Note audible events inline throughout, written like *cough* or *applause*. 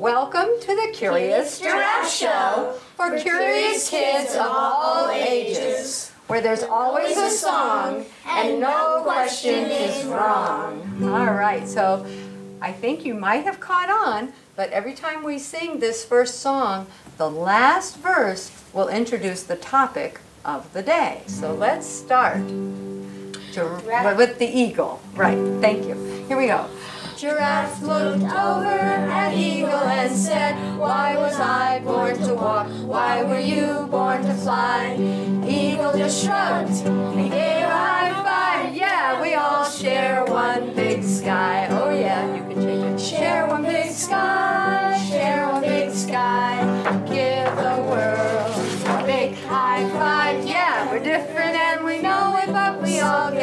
Welcome to the Curious Giraffe Show for curious kids of all ages, where there's always a song and no question is wrong. All right, so I think you might have caught on, but every time we sing this first song, the last verse will introduce the topic of the day. So let's start with the eagle. Right, thank you. Here we go. Giraffe looked over at Eagle and said, Why was I born to walk? Why were you born to fly? Eagle just shrugged and gave a high five. Yeah, we all share one big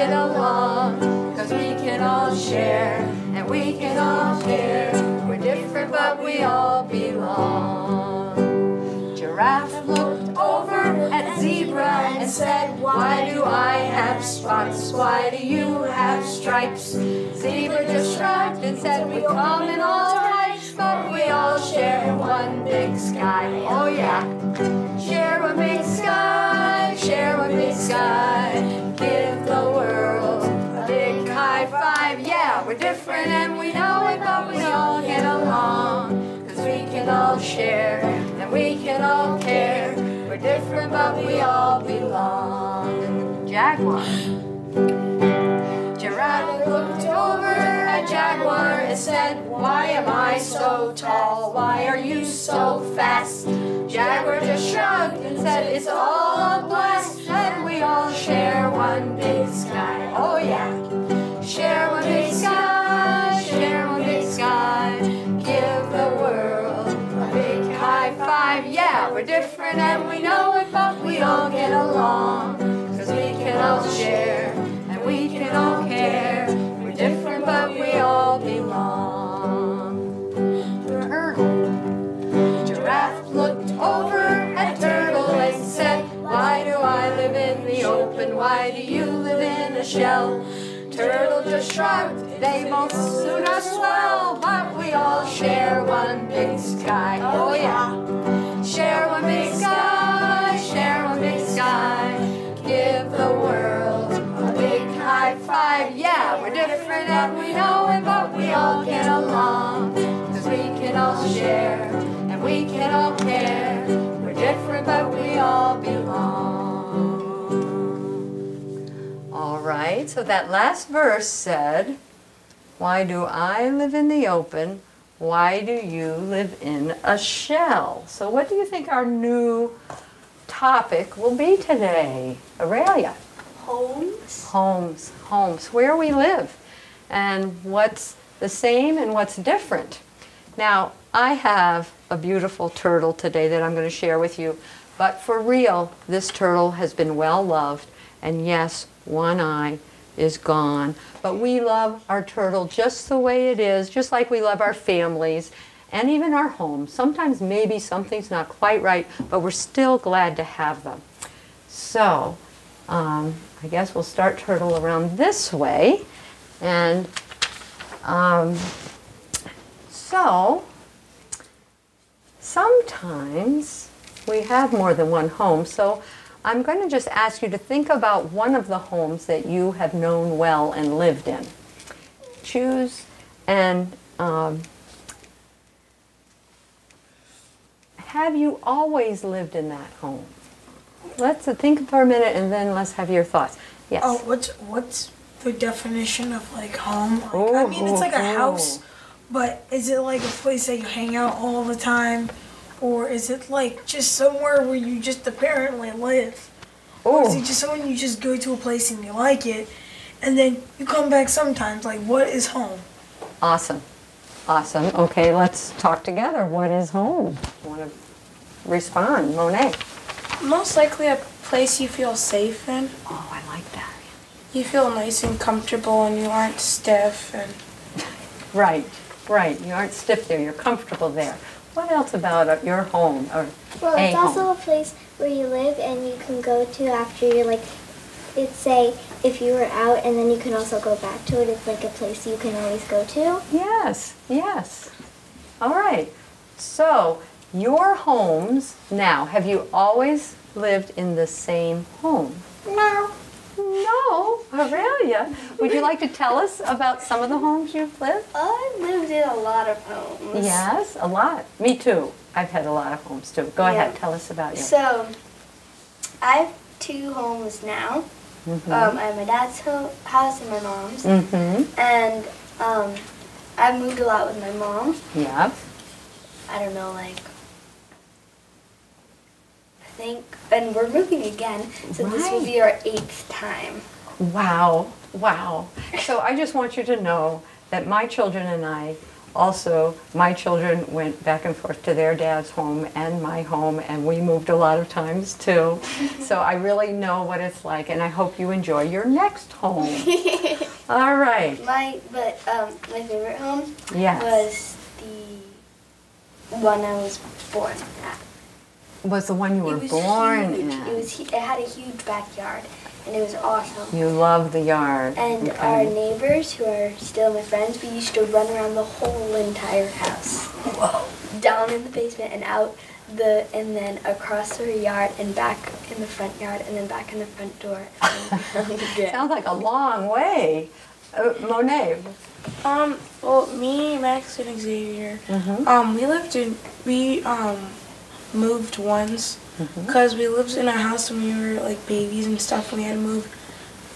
get along. Cause we can all share and we can all share. We're different, but we all belong. Giraffe looked over at Zebra and said, Why do I have spots? Why do you have stripes? Zebra just shrugged and said, We come in all types, but we all share one big sky. Oh yeah. Share one big sky, share one big sky. Different and we know it, but we all get along. Cause we can all share and we can all care. We're different, but we all belong. Jaguar. Giraffe looked over at Jaguar and said, Why am I so tall? Why are you so fast? Jaguar just shrugged and said, It's all a blast, and we all share one big sky. Oh yeah, we're different and we know it, but we all get along. Cause we can all share and we can all care. We're different, but we all belong. Giraffe looked over at Turtle and said, Why do I live in the open? Why do you live in a shell? Turtle just shrugged, they both suit us well, but we all share one big sky. Oh yeah, share one big sky, share one big sky. Give the world a big high five. Yeah, we're different and we know it, but we all get along. Cause we can all share and we can all care. We're different, but we all belong. All right, so that last verse said, Why do I live in the open? Why do you live in a shell? So, what do you think our new topic will be today? Aurelia. Homes. Homes, homes, where we live, and what's the same and what's different. Now, I have a beautiful turtle today that I'm going to share with you, but for real, this turtle has been well loved, and yes, one eye is gone. But we love our turtle just the way it is, just like we love our families and even our homes. Sometimes maybe something's not quite right, but we're still glad to have them. So, um, I guess we'll start turtle around this way. And um, so, sometimes we have more than one home. So, I'm going to just ask you to think about one of the homes that you have known well and lived in. Choose and um, have you always lived in that home? Let's think for a minute and then let's have your thoughts. Yes. Oh, what's what's the definition of like home? Like, I mean, it's like a Oh, house, but is it like a place that you hang out all the time, or is it like just somewhere where you just apparently live? Or is Oh, it just someone you just go to a place and you like it, and then you come back sometimes? Like, what is home? awesome. Awesome. Okay, let's talk together. What is home? Want to respond, Monet? Most likely a place you feel safe in. Oh, I like that. You feel nice and comfortable and you aren't stiff and *laughs* Right, right. You aren't stiff there. You're comfortable there. What else about uh, your home or Well, it's also home? a place where you live and you can go to after you're like, it's say if you were out and then you can also go back to it. It's like a place you can always go to. Yes, yes. All right. So, your homes now, have you always lived in the same home? No. No, Aurelia. Would you like to tell us about some of the homes you've lived? I've lived in a lot of homes. Yes, a lot. Me too. I've had a lot of homes too. Go Yeah. ahead, tell us about yours. So, I have two homes now. Mm-hmm. Um, I have my dad's ho- house and my mom's. Mm-hmm. And um, I've moved a lot with my mom. Yeah. I don't know, like, think, and we're moving again, so this will be our eighth time. Wow, wow. So I just want you to know that my children and I also, my children went back and forth to their dad's home and my home, and we moved a lot of times too. *laughs* So I really know what it's like, and I hope you enjoy your next home. *laughs* All right. My, but um, my favorite home Yes. was the one I was born at. Was the one you were it was born huge. in. It was. It had a huge backyard, and it was awesome. You love the yard. And okay. our neighbors, who are still my friends, we used to run around the whole entire house. Whoa. Down in the basement and out the, and then across the yard and back in the front yard and then back in the front door. *laughs* and. Sounds like a long way. Uh, Monet. Um, well, me, Max, and Xavier, Mm-hmm. um, we lived in, we, um, moved once, Mm-hmm. because we lived in a house when we were, like, babies and stuff, and we had to move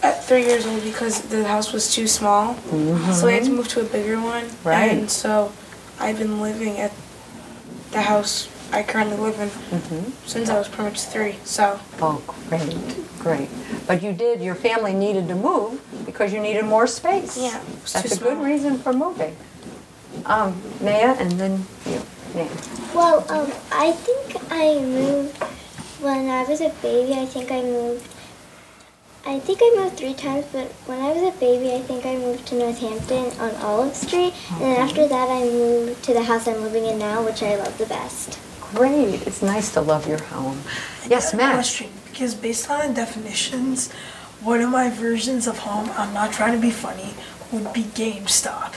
at three years old because the house was too small, so we had to move to a bigger one. Mm-hmm. Right. And so, I've been living at the house I currently live in Mm-hmm. since I was pretty much three, so. Oh, great, great. But you did, your family needed to move because you needed more space. Yeah, That's a good reason for moving. Um, Naya, and then you, Naya. Well, um, I think I moved when I was a baby. I think I moved. I think I moved three times, but when I was a baby, I think I moved to Northampton on Olive Street, and then after that, I moved to the house I'm living in now, which I love the best. Great, it's nice to love your home. Yes, got a Matt. Question, because based on the definitions, one of my versions of home, I'm not trying to be funny, would be GameStop.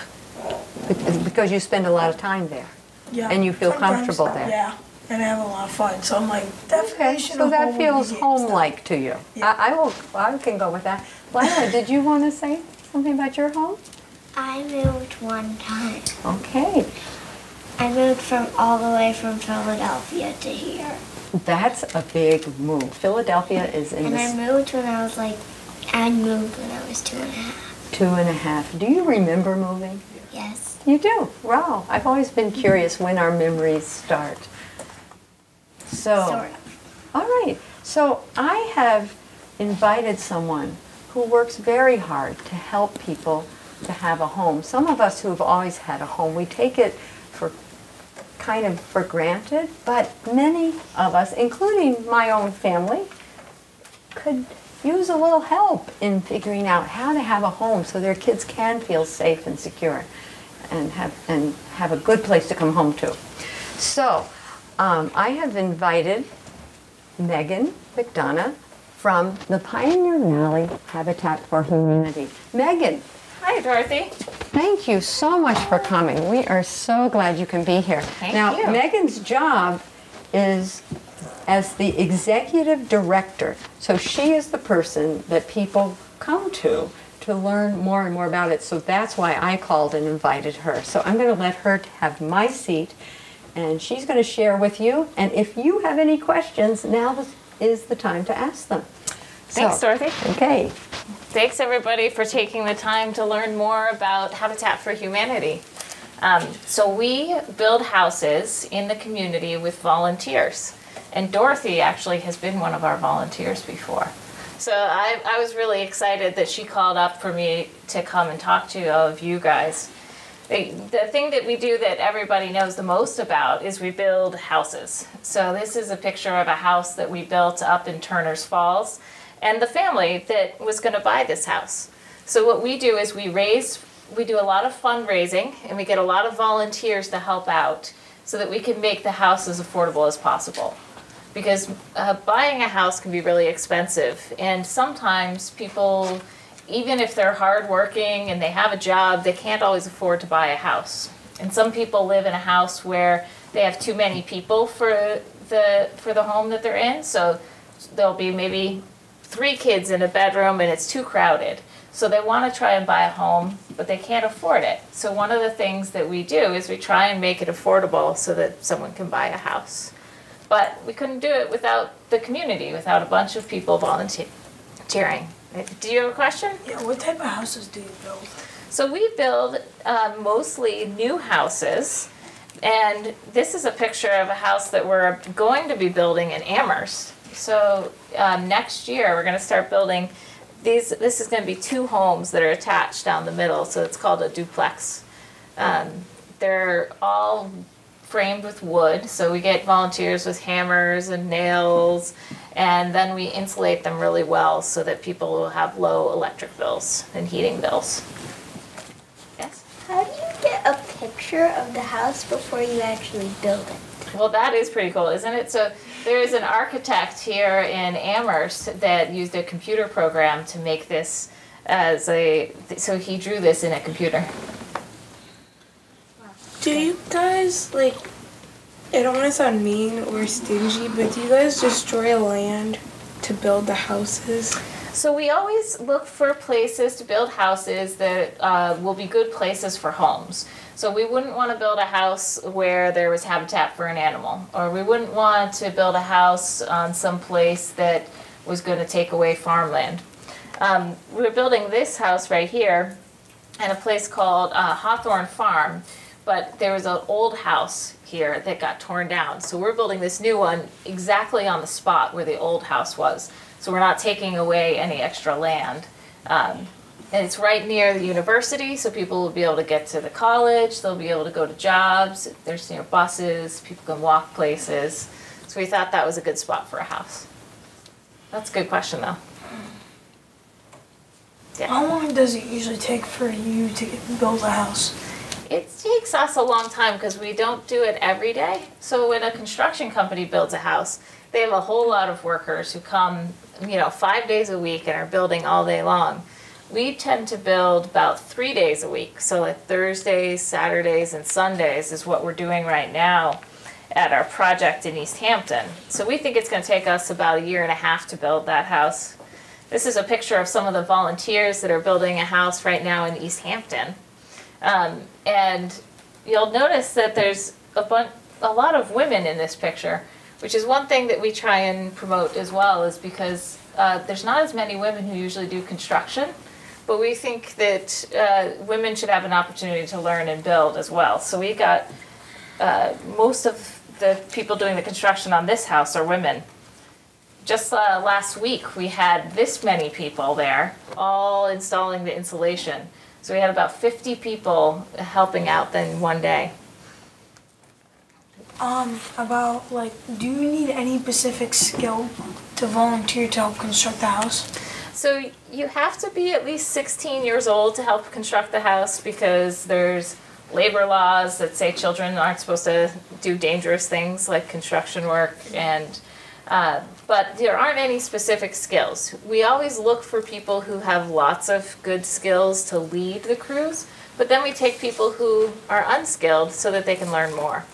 Be- Because you spend a lot of time there. Yeah. And you feel sometimes, comfortable there. Yeah, and I have a lot of fun. So I'm like, Okay, definition so that home feels GameStop. home-like to you. Yeah. I I will, I can go with that. Lila, did you want to say something about your home? I moved one time. Okay, I moved from all the way from Philadelphia to here. that's a big move. Philadelphia is in And I moved when I was like, I moved when I was two and a half. two and a half. Do you remember moving? Yes. You do? Wow. I've always been mm-hmm. curious when our memories start. So, Sort of. all right. So I have invited someone who works very hard to help people to have a home. Some of us who've always had a home, we take it for kind of for granted, but many of us, including my own family, could use a little help in figuring out how to have a home so their kids can feel safe and secure and have and have a good place to come home to. So, um, I have invited Megan McDonough from the Pioneer Valley Habitat for Humanity. Megan, Hi, Dorothy. Thank you so much for coming. We are so glad you can be here. Thank now, you. Megan's job is as the executive director. So she is the person that people come to to learn more and more about it. So that's why I called and invited her. So I'm going to let her have my seat and she's going to share with you. And if you have any questions, now is the time to ask them. Thanks, So- Dorothy. Okay. Thanks, everybody, for taking the time to learn more about Habitat for Humanity. Um, so, we build houses in the community with volunteers. And Dorothy actually has been one of our volunteers before. So, I, I was really excited that she called up for me to come and talk to all of you guys. The the thing that we do that everybody knows the most about is we build houses. So this is a picture of a house that we built up in Turner's Falls and the family that was going to buy this house. So what we do is we raise we do a lot of fundraising and we get a lot of volunteers to help out so that we can make the house as affordable as possible. Because uh, buying a house can be really expensive, and sometimes people, even if they're hardworking and they have a job, they can't always afford to buy a house. And some people live in a house where they have too many people for the for the home that they're in, so there'll be maybe three kids in a bedroom and it's too crowded. So they want to try and buy a home, but they can't afford it. So one of the things that we do is we try and make it affordable so that someone can buy a house. But we couldn't do it without the community, without a bunch of people volunteering. Do you have a question? Yeah, what type of houses do you build? So we build uh, mostly new houses. And this is a picture of a house that we're going to be building in Amherst. So um, next year, we're going to start building these. This is going to be two homes that are attached down the middle, so it's called a duplex. Um, they're all framed with wood, so we get volunteers with hammers and nails, and then we insulate them really well so that people will have low electric bills and heating bills. Yes? How do you get a picture of the house before you actually build it? Well, that is pretty cool, isn't it? So there is an architect here in Amherst that used a computer program to make this as a. So he drew this in a computer. Do you guys like? I don't want to sound mean or stingy, but do you guys destroy land to build the houses? So we always look for places to build houses that uh, will be good places for homes. So we wouldn't want to build a house where there was habitat for an animal, or we wouldn't want to build a house on some place that was going to take away farmland. Um, we're building this house right here at a place called uh, Hawthorne Farm, but there was an old house here that got torn down. So we're building this new one exactly on the spot where the old house was. So we're not taking away any extra land. Um, and it's right near the university, so people will be able to get to the college, they'll be able to go to jobs, there's you know, buses, people can walk places. So we thought that was a good spot for a house. That's a good question though. How long does it usually take for you to build a house? It takes us a long time because we don't do it every day. So when a construction company builds a house, they have a whole lot of workers who come, you know, five days a week and are building all day long. We tend to build about three days a week. So like Thursdays, Saturdays, and Sundays is what we're doing right now at our project in Easthampton. So we think it's going to take us about a year and a half to build that house. This is a picture of some of the volunteers that are building a house right now in Easthampton. Um, and you'll notice that there's a bunch, a lot of women in this picture, which is one thing that we try and promote as well, is because uh, there's not as many women who usually do construction, but we think that uh, women should have an opportunity to learn and build as well. So we got uh, most of the people doing the construction on this house are women. Just uh, last week, we had this many people there, all installing the insulation. So we had about 50 people helping out then one day. Um, about like, do you need any specific skill to volunteer to help construct the house? So you have to be at least 16 years old to help construct the house because there's labor laws that say children aren't supposed to do dangerous things like construction work and uh, but there aren't any specific skills. We always look for people who have lots of good skills to lead the crews, but then we take people who are unskilled so that they can learn more.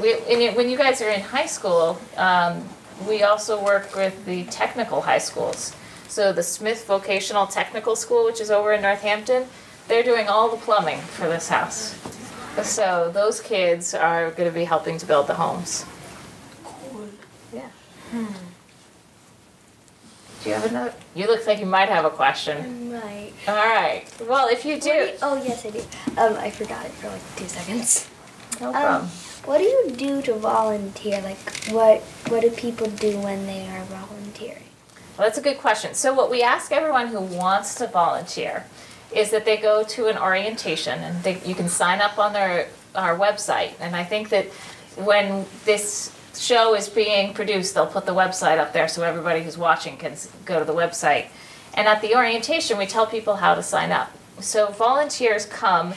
We, when you guys are in high school, um, we also work with the technical high schools. So the Smith Vocational Technical School, which is over in Northampton, they're doing all the plumbing for this house. So those kids are going to be helping to build the homes. Yeah. Do you have another? You look like you might have a question. Right. All right. Well, if you do, Oh yes, I do. Um, I forgot it for like two seconds. no Um, problem. what do you do to volunteer? Like, what what do people do when they are volunteering? Well, that's a good question. So, what we ask everyone who wants to volunteer is that they go to an orientation, and they, you can sign up on their our website. And I think that when this show is being produced, they'll put the website up there so everybody who's watching can go to the website. And at the orientation, we tell people how to sign up. so volunteers come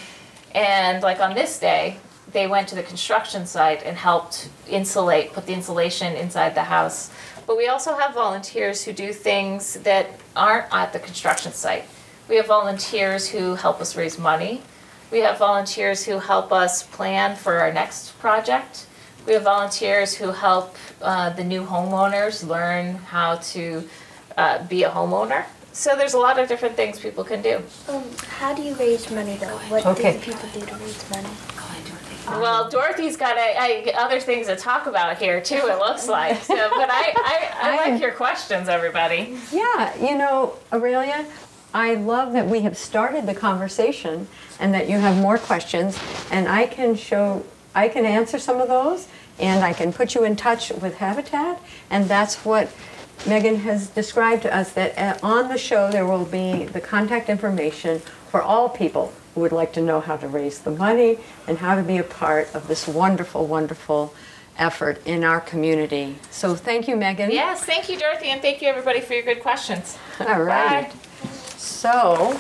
and like on this day, they went to the construction site and helped insulate, put the insulation inside the house. But we also have volunteers who do things that aren't at the construction site. We have volunteers who help us raise money. We have volunteers who help us plan for our next project. We have volunteers who help uh, the new homeowners learn how to uh, be a homeowner. So there's a lot of different things people can do. Um, how do you raise money though? What Okay. do people do to raise money? Well, Dorothy's got a, I, other things to talk about here too. It looks like. So, but I, I, I like your questions, everybody. Yeah, you know, Aurelia, I love that we have started the conversation and that you have more questions, and I can show, I can answer some of those, and I can put you in touch with Habitat, and that's what Megan has described to us that uh, on the show there will be the contact information for all people who would like to know how to raise the money and how to be a part of this wonderful, wonderful effort in our community. So thank you, Megan. Yes, thank you, Dorothy, and thank you everybody for your good questions. All right. Bye. So,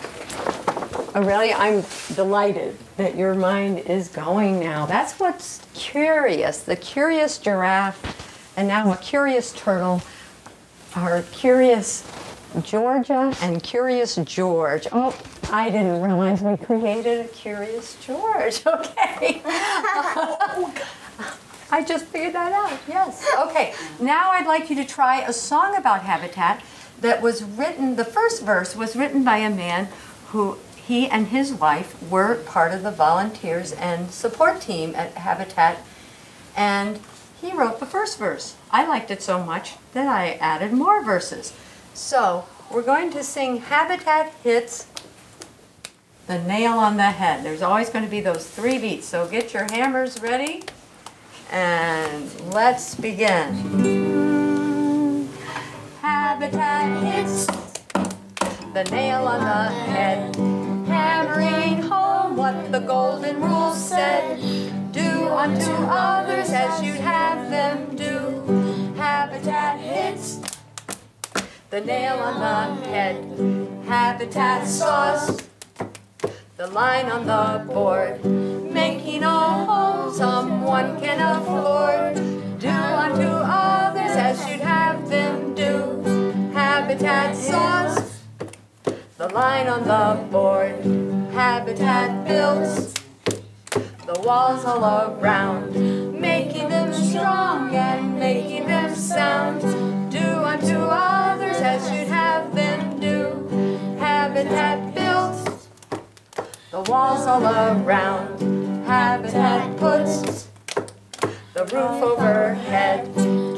Aurelia, I'm delighted that your mind is going now. That's what's curious. The curious giraffe, and now a curious turtle, are curious Georgia and curious George. Oh, I didn't realize we created a curious George. *laughs* Okay. I just figured that out, yes. Okay, now I'd like you to try a song about habitat that was written, the first verse was written by a man who, he and his wife were part of the volunteers and support team at Habitat, and he wrote the first verse. I liked it so much that I added more verses. So, we're going to sing Habitat Hits the Nail on the Head. There's always going to be those three beats, so get your hammers ready. And let's begin. Habitat hits the nail on the head, hammering home what the golden rule said. Do unto others as you'd have them do. Habitat hits the nail on the head, habitat sauce the line on the board, making a home someone can afford. Do unto others as you'd have them do. Habitat sauce, the line on the board, habitat builds the walls all around, making them strong and making them sound. Do unto others as you'd have them do. Habitat builds the walls all around. Habitat puts the roof overhead,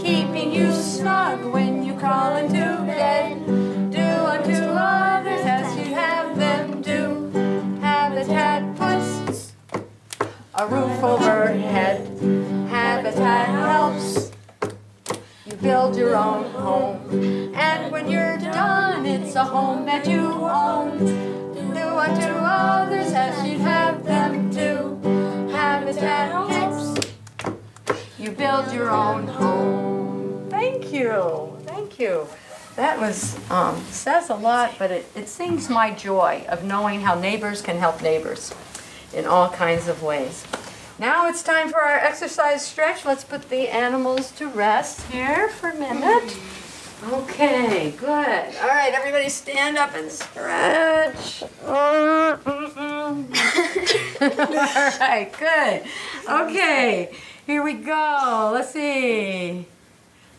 keeping you snug when you crawl into bed. A roof overhead. Habitat helps you build your own home. And when you're done, it's a home that you own. Do unto others as you'd have them do. Habitat hits. You build your own home. Thank you. Thank you. That was um, says a lot, but it, it sings my joy of knowing how neighbors can help neighbors in all kinds of ways. Now it's time for our exercise stretch. Let's put the animals to rest here for a minute. Okay, good. All right, everybody stand up and stretch. *laughs* All right, good. Okay, here we go. Let's see.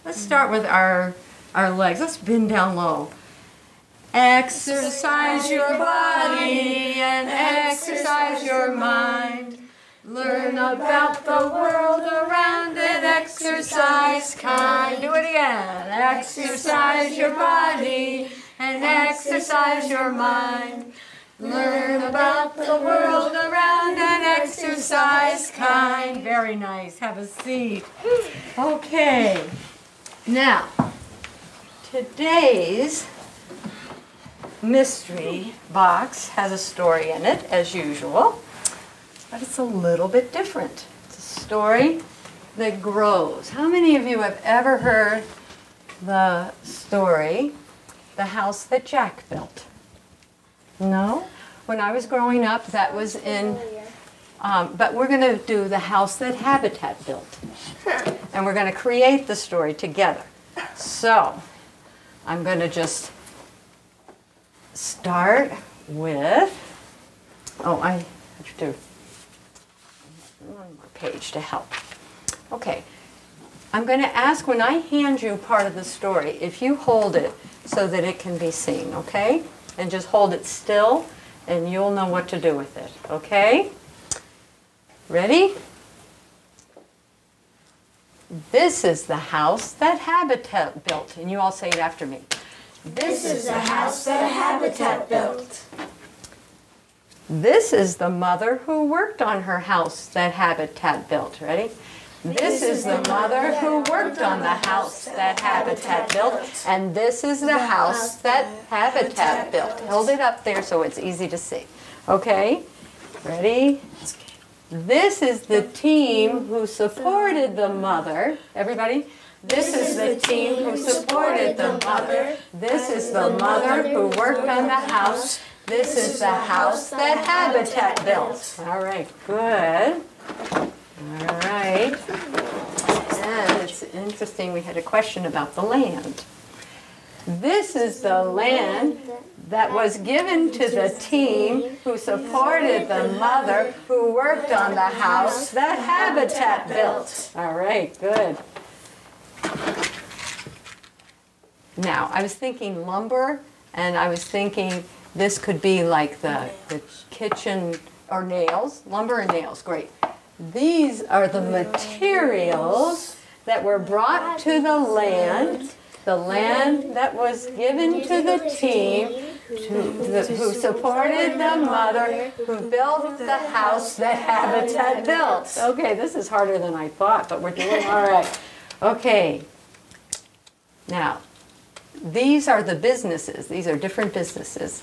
Let's start with our our legs. Let's bend down low. Exercise your body and exercise your mind. Learn about the world around and exercise kind. Do it again. Exercise your body and exercise your mind. Learn about the world around and exercise kind. Very nice. Have a seat. Okay. Now, today's mystery box has a story in it, as usual, but it's a little bit different. It's a story that grows. How many of you have ever heard the story, The House That Jack Built? No? when I was growing up, that was in, um, but we're gonna do the house that Habitat built. And we're gonna create the story together. So, I'm gonna just start with, oh, I have to, do one more page to help. Okay, I'm going to ask when I hand you part of the story, if you hold it so that it can be seen, okay? And just hold it still and you'll know what to do with it, okay? Ready? This is the house that Habitat built, and you all say it after me. This is the house that Habitat built. This is the mother who worked on her house that Habitat built. Ready? This is the mother who worked on the house that Habitat built, and this is the house that Habitat built. Hold it up there so it's easy to see. Okay? Ready? This is the team who supported the mother. Everybody? This is the team who supported the mother. This is the mother who worked on the house. This is the house that Habitat built. All right, good. All right. And it's interesting, we had a question about the land. This is the land that was given to the team who supported the mother who worked on the house that Habitat built. All right, good. Now, I was thinking lumber, and I was thinking this could be like the, the kitchen or nails, lumber and nails, great. These are the materials that were brought to the land, the land that was given to the team to, the, who supported the mother who built the house that Habitat built. Okay, this is harder than I thought, but we're doing all right. Okay. Now, these are the businesses. These are different businesses,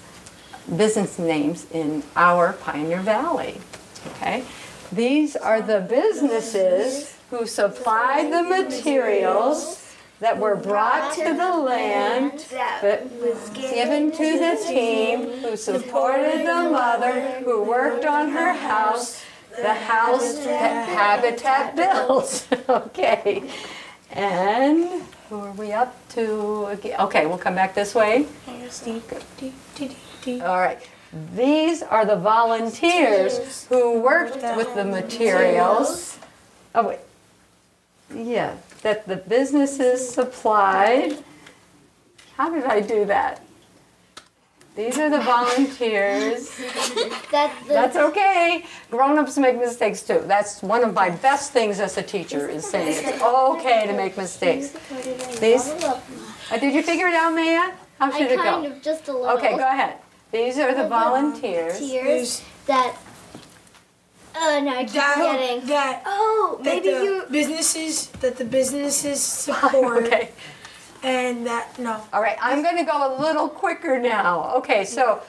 business names in our Pioneer Valley. Okay? These are the businesses who supplied the materials that were brought to the land that was given to the team who supported the mother who worked on her house, the house that Habitat *laughs* built. okay. And who are we up to? Okay, we'll come back this way. All right. These are the volunteers who worked with the materials. Oh, wait. Yeah, that the businesses supplied. How did I do that? These are the volunteers. That the That's okay. Grown-ups make mistakes too. That's one of my best things as a teacher is saying it's okay to make mistakes. These, uh, did you figure it out, Maya? How I should it kind go? of just a little. Okay, go ahead. These are the volunteers. Tears that. Uh, no, I keep That, forgetting. that, Oh, that maybe the you. businesses that the businesses support *laughs* Okay. And that no. All right, I'm going to go a little quicker now. Okay, so,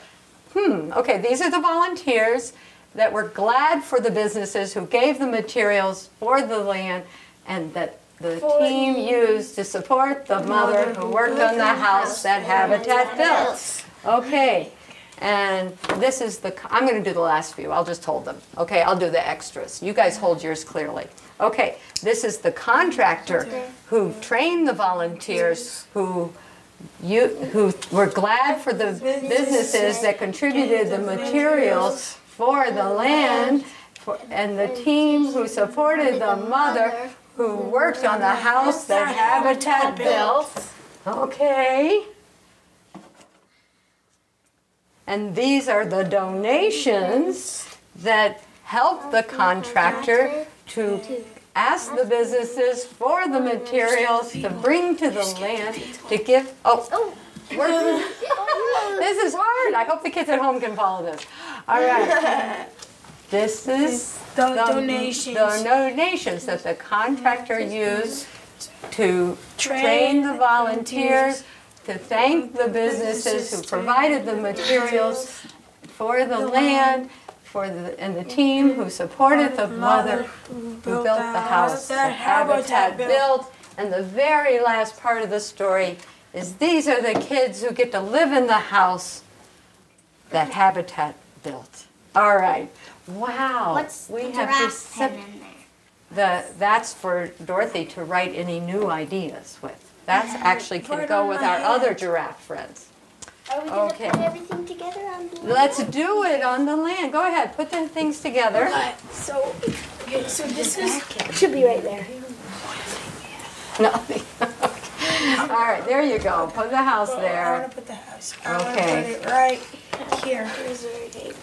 hmm, okay, these are the volunteers that were glad for the businesses who gave the materials for the land and that the team used to support the mother who worked on the house that Habitat built. Okay, and this is the, I'm going to do the last few, I'll just hold them. Okay, I'll do the extras. You guys hold yours clearly. Okay, this is the contractor who trained the volunteers who you, who were glad for the businesses that contributed the materials for the land, for- and the team who supported the mother who worked on the house that Habitat built. Okay. And these are the donations that helped the contractor to ask the businesses for the materials to bring to the land to give, oh, this is hard. I hope the kids at home can follow this. All right. *laughs* This is The the donations. The donations that the contractor used to train Train the volunteers, to thank the businesses who provided the materials for the land, for the, and the team who supported the mother who built the house that Habitat built. And the very last part of the story is these are the kids who get to live in the house that Habitat built. All right. Wow. What's we the have giraffe just pen in there? the that's for Dorothy to write any new ideas with. That's actually can Right go with our hand. other giraffe friends. Are we gonna Okay. put everything together on the land? Let's do it on the land. Go ahead, put the things together. Alright, so okay, so this is Should be right there. *laughs* No. All right, there you go. Put the house I there. want to put the house. I want to Okay. put it right here.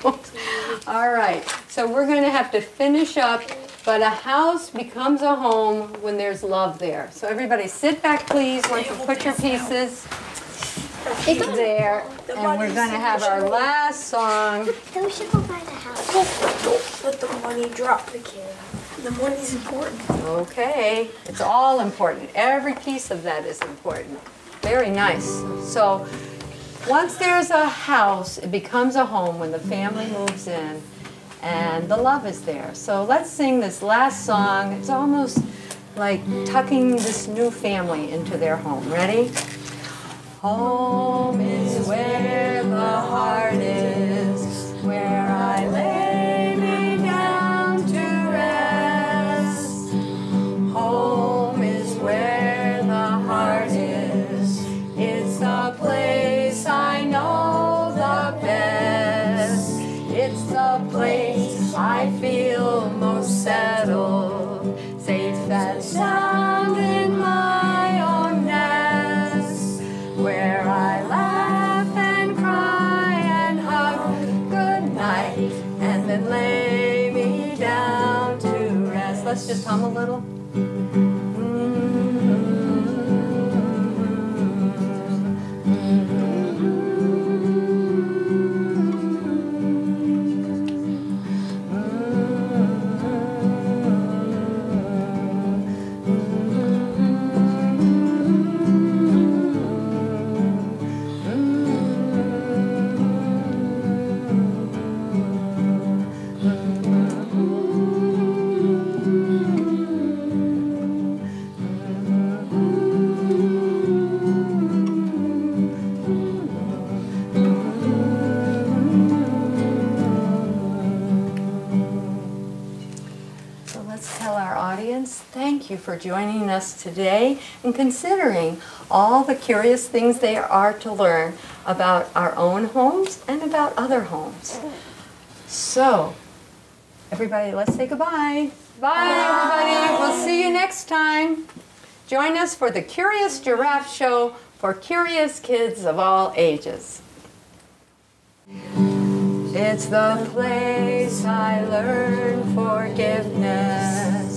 *laughs* All right, so we're going to have to finish up, but a house becomes a home when there's love there. So everybody sit back, please, once you put your pieces there. And we're going to have our last song. Then we should go buy the house. Don't let the money drop the kid. The money's important. Okay, it's all important. Every piece of that is important. Very nice. So once there's a house, it becomes a home when the family moves in and the love is there. So let's sing this last song. It's almost like tucking this new family into their home. Ready? Home is where the heart is, where I lay just hum a little. Thank you for joining us today and considering all the curious things there are to learn about our own homes and about other homes. So, everybody, let's say goodbye. Bye, everybody. We'll see you next time. Join us for the Curious Giraffe Show for curious kids of all ages. It's the place I learned forgiveness,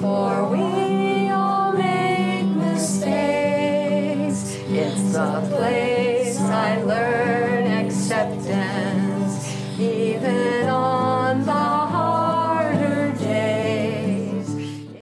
for we all make mistakes. It's the place I learn